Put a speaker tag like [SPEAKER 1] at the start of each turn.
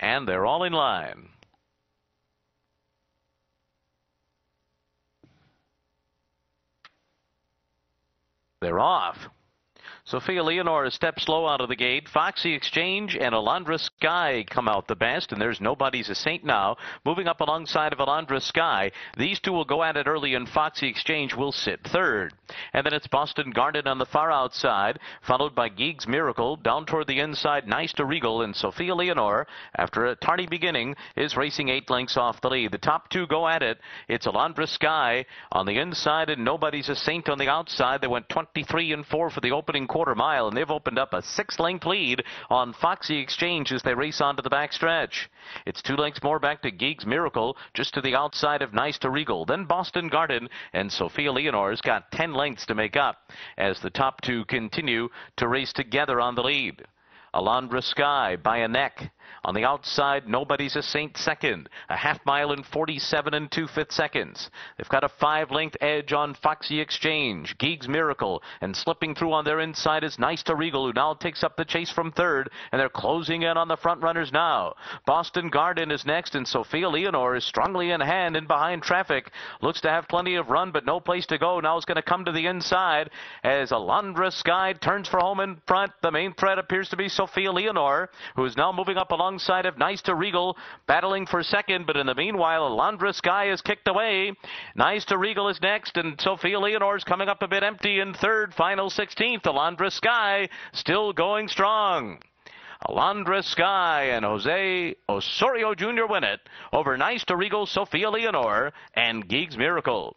[SPEAKER 1] And they're all in line. They're off. Sophia Leonore a step slow out of the gate. Foxy Exchange and Alondra Sky come out the best, and there's nobody's a saint now. Moving up alongside of Alondra Sky. These two will go at it early, and Foxy Exchange will sit third. And then it's Boston Garden on the far outside, followed by Geeg's Miracle. Down toward the inside, Nice to Regal, and Sophia Leonore, after a tardy beginning, is racing eight lengths off the lead. The top two go at it. It's Alondra Sky on the inside, and nobody's a saint on the outside. They went 23 and 4 for the opening quarter quarter mile, and they've opened up a six-length lead on Foxy Exchange as they race onto the backstretch. It's two lengths more back to Geek's Miracle, just to the outside of Nice to Regal. Then Boston Garden and Sophia Leonore's got 10 lengths to make up as the top two continue to race together on the lead. Alondra Sky by a neck. On the outside, nobody's a saint second. A half mile in 47 and two fifth seconds. They've got a five length edge on Foxy Exchange, Geeg's Miracle, and slipping through on their inside is Nice to Regal, who now takes up the chase from third, and they're closing in on the front runners now. Boston Garden is next, and Sophia Leonore is strongly in hand and behind traffic. Looks to have plenty of run, but no place to go. Now it's going to come to the inside as Alondra Sky turns for home in front. The main threat appears to be Sophia Leonore, who is now moving up alongside of Nice to Regal, battling for second. But in the meanwhile, Alondra Sky is kicked away. Nice to Regal is next, and Sophia Leonore is coming up a bit empty in third. Final 16th. Alondra Sky still going strong. Alondra Sky and Jose Osorio Jr. win it over Nice to Regal, Sophia Leonore, and Geeg's Miracle.